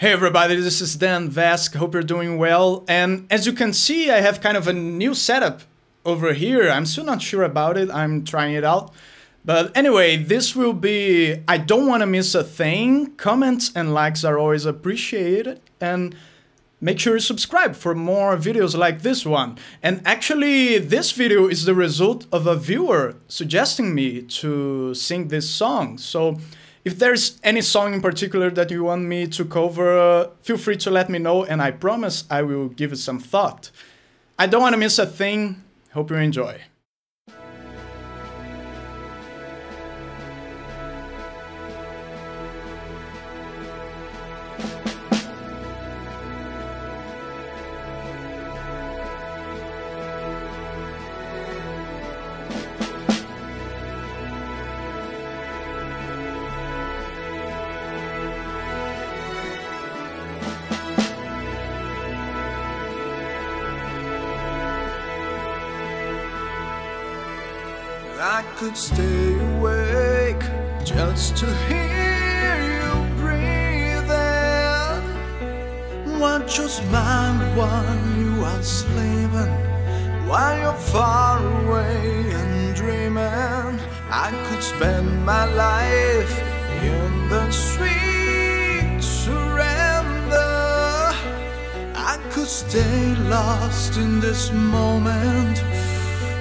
Hey everybody, this is Dan Vasc, hope you're doing well. And as you can see, I have kind of a new setup over here. I'm still not sure about it, I'm trying it out. But anyway, this will be, I don't want to miss a thing. Comments and likes are always appreciated. And make sure you subscribe for more videos like this one. And actually, this video is the result of a viewer suggesting me to sing this song. So if there's any song in particular that you want me to cover, uh, feel free to let me know and I promise I will give it some thought. I don't want to miss a thing. Hope you enjoy. I could stay awake just to hear you breathing. Watch your smile while you are sleeping, while you're far away and dreaming. I could spend my life in the sweet surrender. I could stay lost in this moment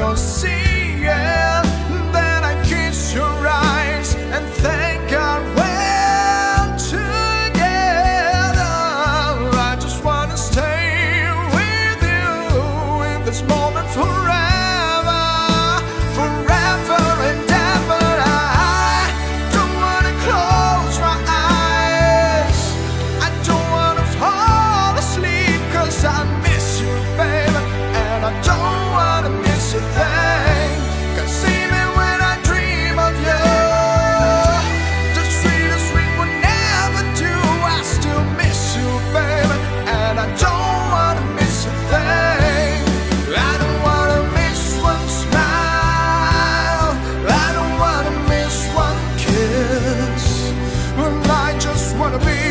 dreaming, wondering if gonna be